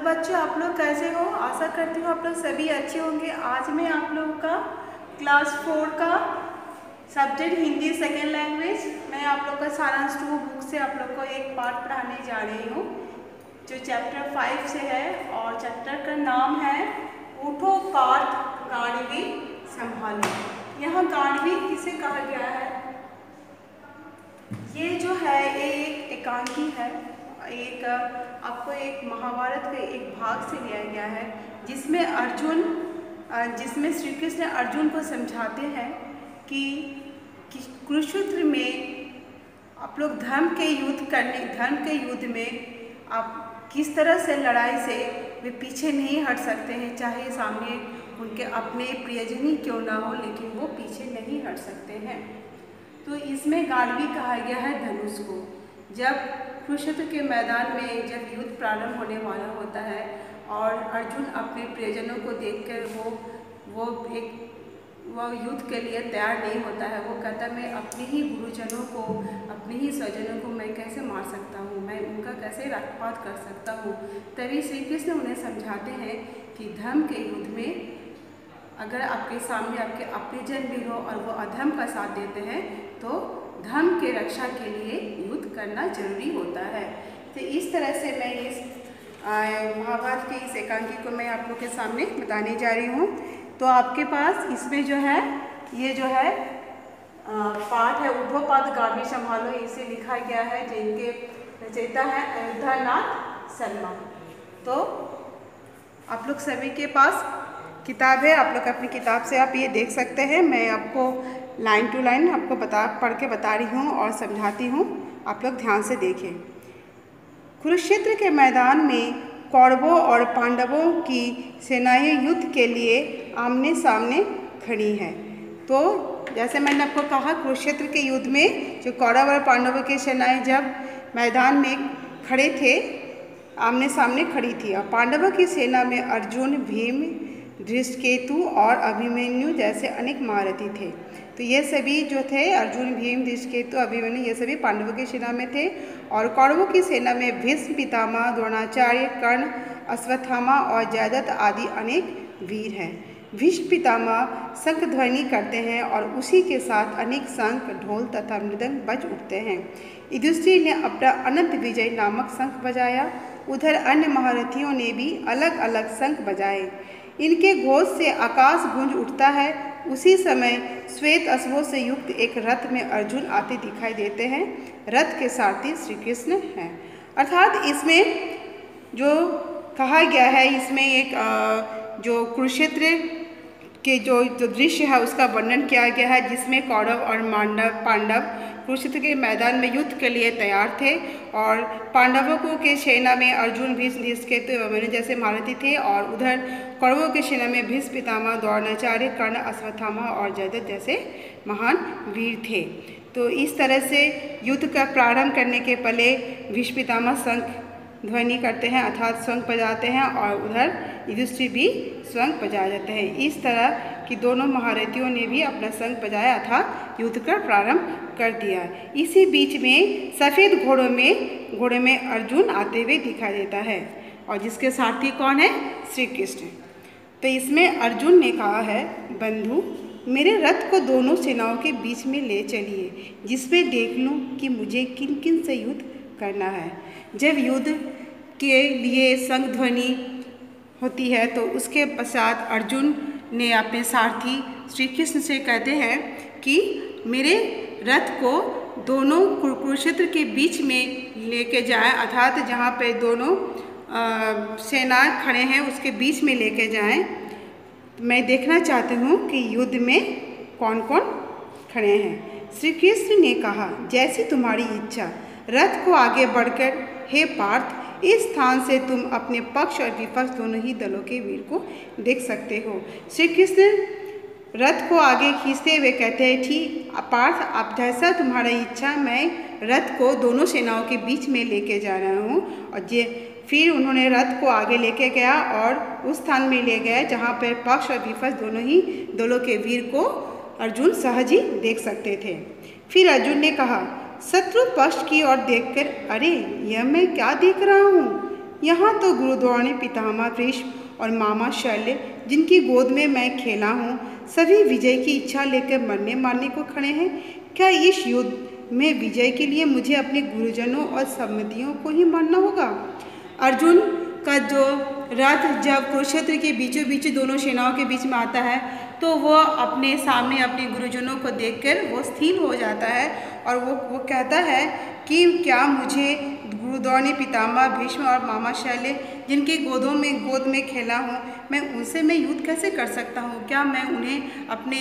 Hello बच्चों, आप लोग कैसे हो? आशा करती हूँ आप लोग सभी अच्छे होंगे। आज मैं आप लोगों का क्लास फोर का सब्जेक्ट हिंदी सेकेंड लैंग्वेज मैं आप लोग का सारांश टू बुक से आप लोग को एक पार्ट पढ़ाने जा रही हूँ, जो चैप्टर फाइव से है और चैप्टर का नाम है, उठो पाठ गाड़वी संभालो यहाँ गाड़वी किसे कहा गया है? ये जो है, ये एक एकांकी है। एक आपको एक महाभारत के एक भाग से लिया गया है जिसमें अर्जुन जिसमें श्री कृष्ण अर्जुन को समझाते हैं कि, कुरुक्षेत्र में आप लोग धर्म के युद्ध करने धर्म के युद्ध में आप किस तरह से लड़ाई से वे पीछे नहीं हट सकते हैं चाहे सामने उनके अपने प्रियजन ही क्यों ना हो लेकिन वो पीछे नहीं हट सकते हैं। तो इसमें गाढ़वी कहा गया है धनुष को। जब कुरुक्षेत्र के मैदान में जब युद्ध प्रारंभ होने वाला होता है और अर्जुन अपने प्रियजनों को देखकर वो वो एक, वो युद्ध के लिए तैयार नहीं होता है, वो कहता है, मैं अपने ही गुरुजनों को, अपने ही स्वजनों को मैं कैसे मार सकता हूँ? मैं उनका कैसे रखपात कर सकता हूँ? तभी श्री कृष्ण उन्हें समझाते हैं कि धर्म के युद्ध में अगर आपके सामने आपके अपने जन भी हो और वो अधर्म का साथ देते हैं तो धर्म के रक्षा के लिए युद्ध करना ज़रूरी होता है। तो इस तरह से मैं इस महाभारत के इस एकांकी को मैं आप लोग के सामने बताने जा रही हूँ। तो आपके पास इसमें जो है, ये जो है पाठ है उद्धवपाद गामी संभालो, इसे लिखा गया है, जिनके रचयिता है अयोध्यानाथ शर्मा। तो आप लोग सभी के पास किताब है, आप लोग अपनी किताब से आप ये देख सकते हैं। मैं आपको लाइन टू लाइन आपको बता, पढ़ के बता रही हूँ और समझाती हूँ। आप लोग ध्यान से देखें। कुरुक्षेत्र के मैदान में कौरवों और पांडवों की सेनाएँ युद्ध के लिए आमने सामने खड़ी हैं। तो जैसे मैंने आपको कहा, कुरुक्षेत्र के युद्ध में जो कौरव और पांडवों की सेनाएँ जब मैदान में खड़े थे आमने सामने खड़ी थी। और पांडवों की सेना में अर्जुन, भीम दृष्टकेतु और अभिमन्यु जैसे अनेक महारथी थे। तो ये सभी जो थे, अर्जुन, भीम, दृष्टकेतु, अभिमन्यु, ये सभी पांडवों की सेना में थे और कौरवों की सेना में भीष्म, पितामह, द्रोणाचार्य, कर्ण, अश्वत्थामा और जयदत्त आदि अनेक वीर हैं। भीष्म, पितामह शंख ध्वनि करते हैं और उसी के साथ अनेक शंख ढोल तथा मृदंग बज उठते हैं। युधिष्ठिर ने अपना अनंत विजय नामक शंख बजाया। उधर अन्य महारथियों ने भी अलग अलग शंख बजाए। इनके घोष से आकाश गूंज उठता है। उसी समय श्वेत अश्वों से युक्त एक रथ में अर्जुन आते दिखाई देते हैं। रथ के सारथी श्री कृष्ण हैं। अर्थात इसमें जो कहा गया है, इसमें एक जो कुरुक्षेत्र के जो जो दृश्य है उसका वर्णन किया गया है, जिसमें कौरव और मांडव, पांडव कुरुक्षेत्र के मैदान में युद्ध के लिए तैयार थे और पांडवों को के सेना में अर्जुन, भीष्म धृष्टकेतु जैसे महारथी थे और उधर कौरवों की सेना में भीष्म, पितामह, द्रोणाचार्य, कर्ण, अश्वत्थामा और जयदत्त जैसे महान वीर थे। तो इस तरह से युद्ध का प्रारंभ करने के पहले भीष्म, पितामह शंख ध्वनि करते हैं, अर्थात स्वंग बजाते हैं और उधर युधिष्ठिर भी स्वंग बजा जाते हैं। इस तरह कि दोनों महारथियों ने भी अपना संग बजाया, अर्थात युद्ध का प्रारंभ कर दिया। इसी बीच में सफ़ेद घोड़ों में, घोड़े में अर्जुन आते हुए दिखाई देता है। और जिसके सारथी कौन है? श्री कृष्ण तो इसमें अर्जुन ने कहा है, बंधु, मेरे रथ को दोनों सेनाओं के बीच में ले चलिए, जिसमें देख लूँ कि मुझे किन किन से युद्ध करना है। जब युद्ध के लिए संग ध्वनि होती है तो उसके पश्चात अर्जुन ने अपने सारथी श्री कृष्ण से कहते हैं कि मेरे रथ को दोनों कुरुक्षेत्र के बीच में लेके जाएँ, अर्थात जहाँ पे दोनों सेना खड़े हैं, उसके बीच में लेके जाएँ। मैं देखना चाहती हूँ कि युद्ध में कौन कौन खड़े हैं। श्री कृष्ण ने कहा, जैसी तुम्हारी इच्छा, रथ को आगे बढ़कर हे पार्थ, इस स्थान से तुम अपने पक्ष और विपक्ष दोनों ही दलों के वीर को देख सकते हो। श्री कृष्ण रथ को आगे खींचते हुए कहते हैं, ठीक, पार्थ आप जैसा तुम्हारा इच्छा, मैं रथ को दोनों सेनाओं के बीच में लेके जा रहा हूँ। और जे, फिर उन्होंने रथ को आगे लेके गया और उस स्थान में ले गया, जहाँ पर पक्ष और विपक्ष दोनों ही दलों के वीर को अर्जुन सहज ही देख सकते थे। फिर अर्जुन ने कहा शत्रु पक्ष की ओर देखकर, अरे, यह मैं क्या देख रहा हूँ? यहाँ तो गुरुद्वारा पितामह भीष्म और मामा शैल्य, जिनकी गोद में मैं खेला हूँ, सभी विजय की इच्छा लेकर मरने मारने को खड़े हैं। क्या इस युद्ध में विजय के लिए मुझे अपने गुरुजनों और सम्मतियों को ही मानना होगा? अर्जुन का जो रथ जब कुरुक्षेत्र के बीचों बीच दोनों सेनाओं के बीच में आता है तो वो अपने सामने अपने गुरुजनों को देखकर वो स्थिर हो जाता है और वो वो कहता है कि क्या मुझे गुरुद्वारा पितामह भीष्म और मामा शैल्य जिनके गोदों में, गोद में खेला हूँ, मैं उनसे मैं युद्ध कैसे कर सकता हूँ? क्या मैं उन्हें अपने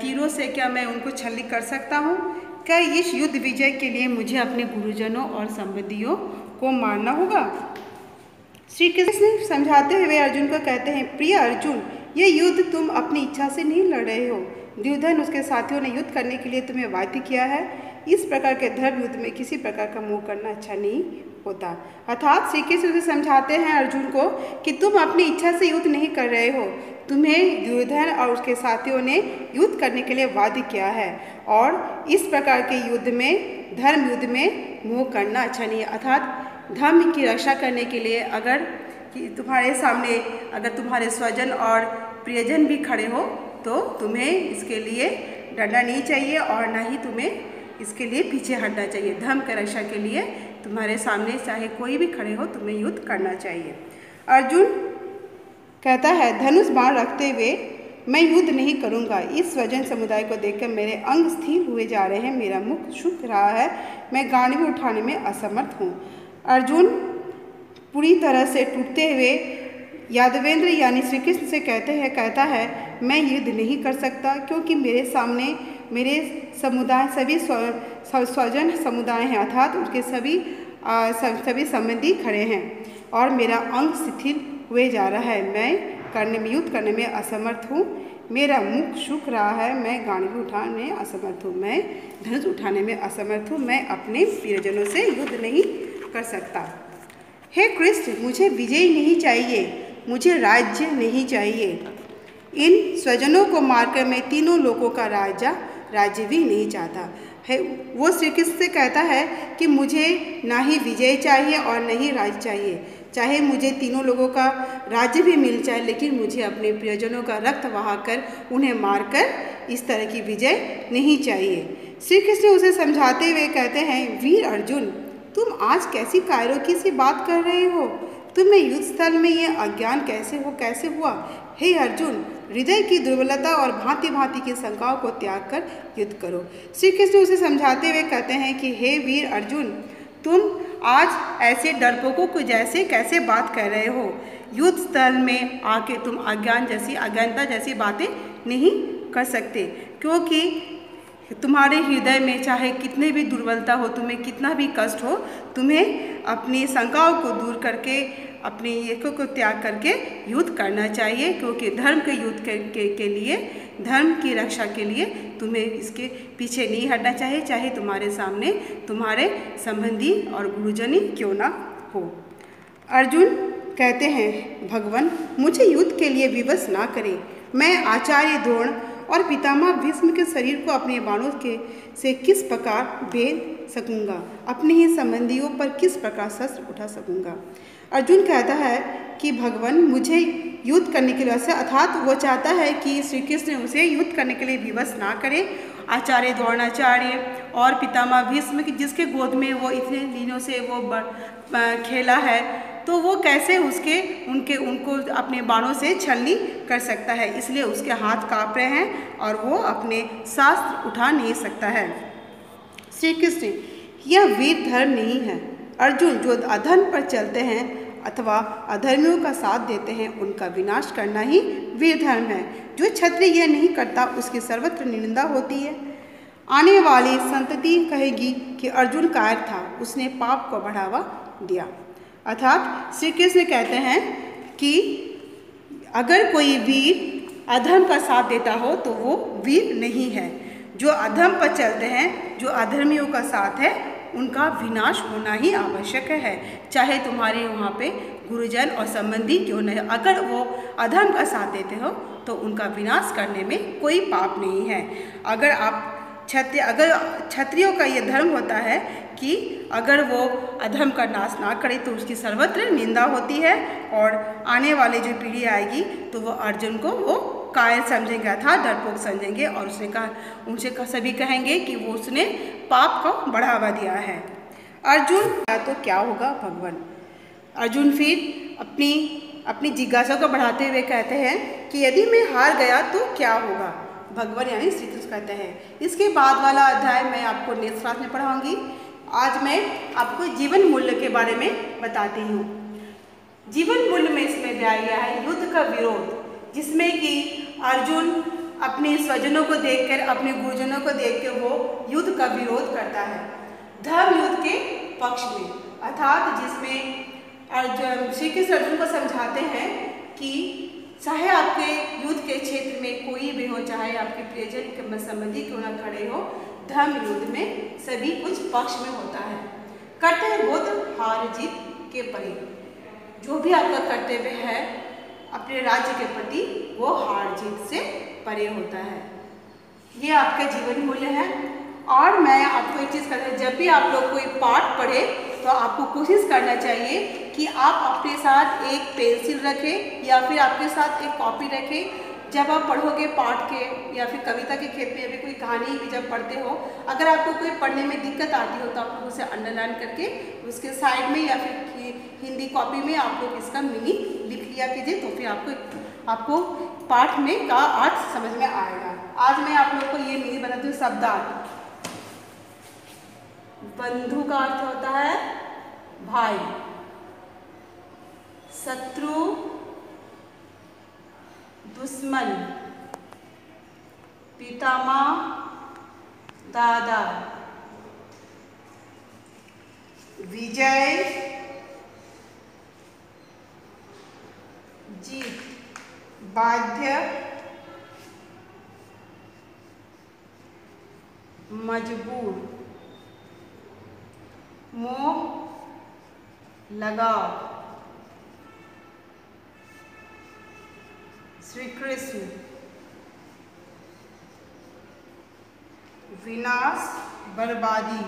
तीरों से क्या मैं उनको छल्ली कर सकता हूँ? क्या इस युद्ध विजय के लिए मुझे अपने गुरुजनों और संबंधियों को मारना होगा? श्री कृष्ण समझाते हुए अर्जुन को कहते हैं, प्रिय अर्जुन ये युद्ध तुम अपनी इच्छा से नहीं लड़ रहे हो। दुर्योधन, उसके साथियों ने युद्ध करने के लिए तुम्हें बाध्य किया है। इस प्रकार के धर्म युद्ध में किसी प्रकार का मोह करना अच्छा नहीं होता। अर्थात श्री कृष्ण उसे समझाते हैं अर्जुन को कि तुम अपनी इच्छा से युद्ध नहीं कर रहे हो। तुम्हें दुर्योधन और उसके साथियों ने युद्ध करने के लिए वाद्य किया है। और इस प्रकार के युद्ध में, धर्म युद्ध में मोह करना अच्छा नहीं है। अर्थात धर्म की रक्षा करने के लिए अगर कि तुम्हारे सामने अगर तुम्हारे स्वजन और प्रियजन भी खड़े हो तो तुम्हें इसके लिए डरना नहीं चाहिए और ना ही तुम्हें इसके लिए पीछे हटना चाहिए। धर्म के रक्षा के लिए तुम्हारे सामने चाहे कोई भी खड़े हो, तुम्हें युद्ध करना चाहिए। अर्जुन कहता है, धनुष बाण रखते हुए मैं युद्ध नहीं करूँगा। इस स्वजन समुदाय को देखकर मेरे अंग स्थिर हुए जा रहे हैं। मेरा मुख सुख रहा है। मैं गाड़ी उठाने में असमर्थ हूँ। अर्जुन पूरी तरह से टूटते हुए यादवेंद्र यानी श्री कृष्ण से कहते हैं कहता है मैं युद्ध नहीं कर सकता क्योंकि मेरे सामने मेरे समुदाय सभी स्वजन समुदाय हैं अर्थात उसके सभी आ, सभी संबंधी खड़े हैं और मेरा अंग शिथिल हुए जा रहा है। मैं करने में युद्ध करने में असमर्थ हूँ। मेरा मुख सूख रहा है। मैं गाड़ी उठाने में असमर्थ हूँ। मैं धनुष उठाने में असमर्थ हूँ। मैं अपने प्रियजनों से युद्ध नहीं कर सकता। हे कृष्ण मुझे विजय नहीं चाहिए, मुझे राज्य नहीं चाहिए। इन स्वजनों को मारकर मैं तीनों लोगों का राजा, राज्य भी नहीं चाहता। है, वो श्री कृष्ण से कहता है कि मुझे ना ही विजय चाहिए और न ही राज्य चाहिए। चाहे मुझे तीनों लोगों का राज्य भी मिल जाए, लेकिन मुझे अपने प्रियजनों का रक्त बहाकर उन्हें मारकर इस तरह की विजय नहीं चाहिए। श्री कृष्ण उसे समझाते हुए कहते हैं, वीर अर्जुन तुम आज कैसी कायरों सी बात कर रहे हो? तुम्हें युद्ध स्थल में ये अज्ञान कैसे हो, कैसे हुआ? हे अर्जुन, हृदय की दुर्बलता और भांति भांति की शंकाओं को त्याग कर युद्ध करो। श्री कृष्ण उसे समझाते हुए कहते हैं कि, हे वीर अर्जुन, तुम आज ऐसे डरपोकों को जैसे कैसे बात कर रहे हो? युद्ध स्थल में आके तुम अज्ञान जैसी, अज्ञानता जैसी बातें नहीं कर सकते, क्योंकि तुम्हारे हृदय में चाहे कितने भी दुर्बलता हो तुम्हें कितना भी कष्ट हो तुम्हें अपनी शंकाओं को दूर करके अपने एको को त्याग करके युद्ध करना चाहिए क्योंकि धर्म के युद्ध के, के, के लिए धर्म की रक्षा के लिए तुम्हें इसके पीछे नहीं हटना चाहिए चाहे तुम्हारे सामने तुम्हारे संबंधी और गुरुजनी क्यों ना हो। अर्जुन कहते हैं भगवान मुझे युद्ध के लिए विवश ना करें। मैं आचार्य द्रोण और पितामह भीष्म के शरीर को अपने बाणों के से किस प्रकार भेद सकूँगा? अपने ही संबंधियों पर किस प्रकार शस्त्र उठा सकूँगा? अर्जुन कहता है कि, भगवान, मुझे युद्ध करने के लिए अर्थात वो चाहता है कि श्री कृष्ण उसे युद्ध करने के लिए विवश ना करे आचार्य द्रोणाचार्य और पितामह भीष्म जिसके गोद में वो इतने दिनों से वो खेला है तो वो कैसे उसके, उनके, उनको अपने बाणों से छलनी कर सकता है? इसलिए उसके हाथ काँप रहे हैं और वो अपने शास्त्र उठा नहीं सकता है। श्री कृष्ण यह वीर धर्म नहीं है। अर्जुन, जो अधन पर चलते हैं अथवा अधर्मियों का साथ देते हैं, उनका विनाश करना ही वीर धर्म है। जो क्षत्रिय यह नहीं करता, उसकी सर्वत्र निंदा होती है। आने वाली संतति कहेगी कि अर्जुन कायर था, उसने पाप को बढ़ावा दिया। अर्थात श्री कृष्ण कहते हैं कि अगर कोई वीर अधर्म का साथ देता हो तो वो वीर नहीं है। जो अधर्म पर चलते हैं, जो अधर्मियों का साथ है उनका विनाश होना ही आवश्यक है। चाहे तुम्हारे वहाँ पे गुरुजन और संबंधी क्यों नहीं अगर वो अधर्म का साथ देते हो तो उनका विनाश करने में कोई पाप नहीं है। अगर आप क्षत्रिय अगर क्षत्रियों का ये धर्म होता है कि अगर वो अधर्म का नाश ना करे तो उसकी सर्वत्र निंदा होती है और आने वाली जो पीढ़ी आएगी तो वो अर्जुन को वो कायल समझेंगे अर्थात डरपोक समझेंगे और उसने कहा उनसे सभी कहेंगे कि वो उसने पाप को बढ़ावा दिया है। अर्जुन तो क्या होगा भगवान? अर्जुन फिर अपनी अपनी जिज्ञासा को बढ़ाते हुए कहते हैं कि यदि मैं हार गया तो क्या होगा? भगवान यानी श्री कृष्ण कहते हैं। इसके बाद वाला अध्याय मैं आपको नेक्स्ट क्लास में पढ़ाऊँगी। आज मैं आपको जीवन मूल्य के बारे में बताती हूँ। जीवन मूल्य में इसमें दिया गया है युद्ध का विरोध, जिसमें कि अर्जुन अपने स्वजनों को देखकर, अपने गुरुजनों को देख देखकर वो युद्ध का विरोध करता है। धर्म युद्ध के पक्ष में, अर्थात जिसमें अर्जुन श्री कृष्ण अर्जुन को समझाते हैं कि चाहे आपके युद्ध के क्षेत्र में कोई भी हो, चाहे आपके प्रियजन के संबंधी क्यों ना खड़े हो, धर्म युद्ध में सभी कुछ पक्ष में होता है। कर्तव्य बोध हार जीत के परे, जो भी आपका कर्तव्य है, अपने राज्य के प्रति वो हार जीत से परे होता है। ये आपका जीवन मूल्य है और मैं आपको एक चीज़ कहता जब भी आप लोग कोई पाठ पढ़े तो आपको कोशिश करना चाहिए कि आप अपने साथ एक पेंसिल रखें या फिर आपके साथ एक कॉपी रखें। जब आप पढ़ोगे पाठ के या फिर कविता के खेत में या फिर कोई कहानी भी जब पढ़ते हो, अगर आपको कोई पढ़ने में दिक्कत आती हो तो आप लोग उसे अंडरलाइन करके उसके साइड में या फिर हिंदी कॉपी में आप लोग इसका मीनिंग लिख लिया कीजिए तो फिर आपको आपको पाठ में का अर्थ समझ में आएगा। आज मैं आप लोग को ये मीनिंग बताती हूँ शब्दार्थ। बंधु का अर्थ होता है भाई। शत्रु, दुश्मन। पितामा दादा। विजय, जीत। बाध्य मजबूर। मोह लगाव श्री कृष्ण विनाश बर्बादी।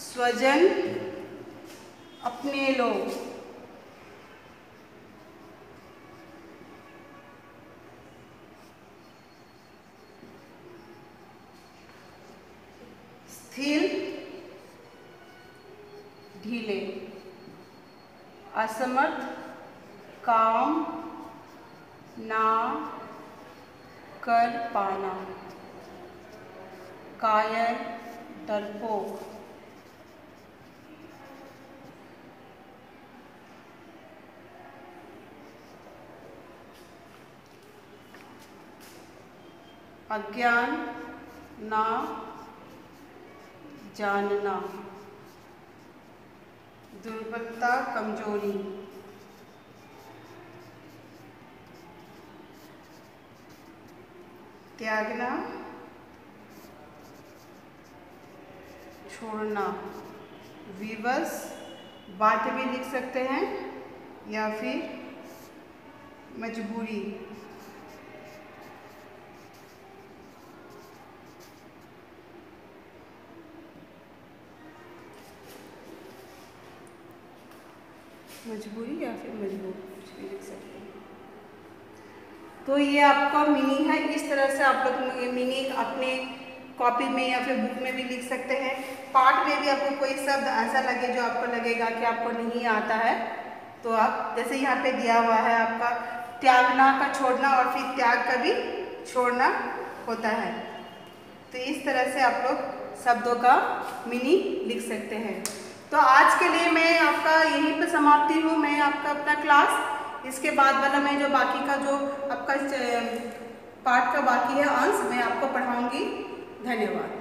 स्वजन अपने लोग। स्थिर ढीले असमर्थ काम ना कर पाना कायर डरपोक। अज्ञान ना जानना। दुर्बलता, कमज़ोरी। त्यागना, छोड़ना। विवश बात भी लिख सकते हैं या फिर मजबूरी। मजबूरी या फिर मजबूर? कुछ भी लिख सकते हैं। तो ये आपका मीनिंग है, इस तरह से आप लोग ये मीनिंग अपने कॉपी में या फिर बुक में भी लिख सकते हैं। पाठ में भी आपको कोई शब्द ऐसा लगे जो आपको लगेगा कि आपको नहीं आता है तो आप जैसे यहाँ पे दिया हुआ है आपका, त्यागना का छोड़ना और फिर त्याग का भी छोड़ना होता है। तो इस तरह से आप लोग शब्दों का मीनिंग लिख सकते हैं। तो आज के लिए मैं आपका यहीं पर समाप्ति हूँ, मैं आपका अपना क्लास इसके बाद वाला मैं जो बाकी का जो आपका पार्ट का बाकी है अंश, मैं आपको पढ़ाऊँगी। धन्यवाद।